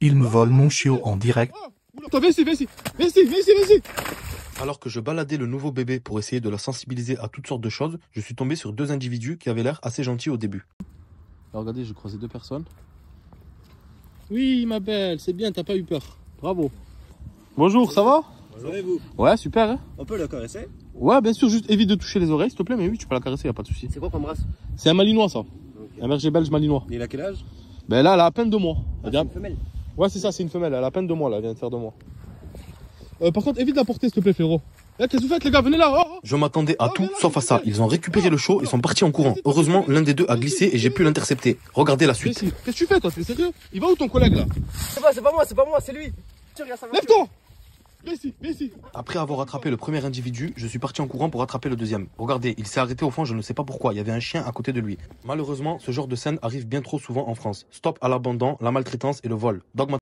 Il me vole mon chiot en direct. Attends, viens ici, viens ici, viens ici, viens ici, viens ici. Alors que je baladais le nouveau bébé pour essayer de la sensibiliser à toutes sortes de choses, je suis tombé sur deux individus qui avaient l'air assez gentils au début. Alors regardez, j'ai croisé deux personnes. Oui, ma belle, c'est bien, t'as pas eu peur. Bravo. Bonjour, ça va? Savez-vous Ouais, super. Hein On peut le caresser? Ouais, bien sûr, juste évite de toucher les oreilles, s'il te plaît, mais oui, tu peux la caresser, y a pas de souci. C'est quoi comme race? C'est un malinois, ça. Un berger belge malinois. Il a quel âge? Ben là, elle a à peine deux mois. Elle vient- Une femelle. Ouais, c'est ça, c'est une femelle, elle a à peine deux mois, là, elle vient de faire deux mois. Euh, par contre, évite d'apporter, s'il te plaît, frérot. Eh, qu'est-ce que vous faites, les gars? Venez là. oh, oh. Je m'attendais à tout sauf à ça. Ils ont récupéré le show et sont partis en courant. Heureusement, l'un des deux a glissé et j'ai pu l'intercepter. Regardez la suite. Qu'est-ce que tu fais, toi? T'es sérieux? Il va où ton collègue, là? C'est pas, c'est pas moi, c'est pas moi, c'est lui. Lève-toi Après avoir attrapé le premier individu, je suis parti en courant pour attraper le deuxième. Regardez, il s'est arrêté au fond, je ne sais pas pourquoi. Il y avait un chien à côté de lui. Malheureusement, ce genre de scène arrive bien trop souvent en France. Stop à l'abandon, la maltraitance et le vol. Dogma